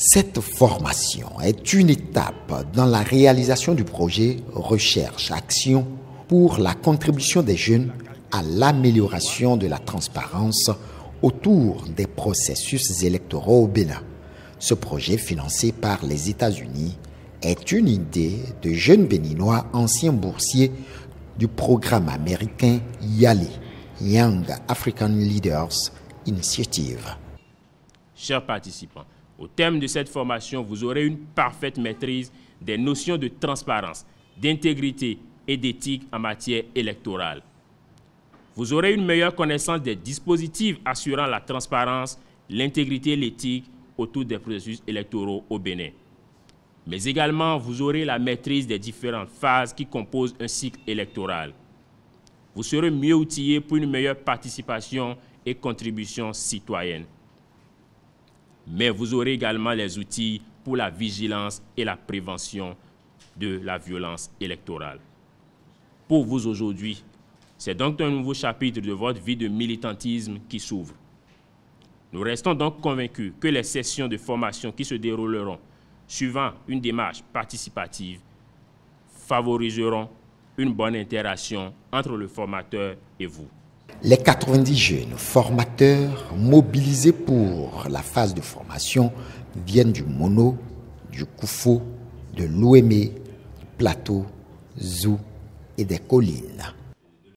Cette formation est une étape dans la réalisation du projet Recherche Action pour la contribution des jeunes à l'amélioration de la transparence autour des processus électoraux au Bénin. Ce projet, financé par les États-Unis, est une idée de jeunes béninois anciens boursiers du programme américain YALI, Young African Leaders Initiative. Chers participants, au terme de cette formation, vous aurez une parfaite maîtrise des notions de transparence, d'intégrité et d'éthique en matière électorale. Vous aurez une meilleure connaissance des dispositifs assurant la transparence, l'intégrité et l'éthique autour des processus électoraux au Bénin. Mais également, vous aurez la maîtrise des différentes phases qui composent un cycle électoral. Vous serez mieux outillé pour une meilleure participation et contribution citoyenne. Mais vous aurez également les outils pour la vigilance et la prévention de la violence électorale pour vous aujourd'hui. C'est donc un nouveau chapitre de votre vie de militantisme qui s'ouvre. Nous restons donc convaincus que les sessions de formation qui se dérouleront suivant une démarche participative favoriseront une bonne interaction entre le formateur et vous. Les 90 jeunes formateurs mobilisés pour la phase de formation viennent du Mono, du Koufo, de l'Ouémé, du Plateau, Zou et des collines.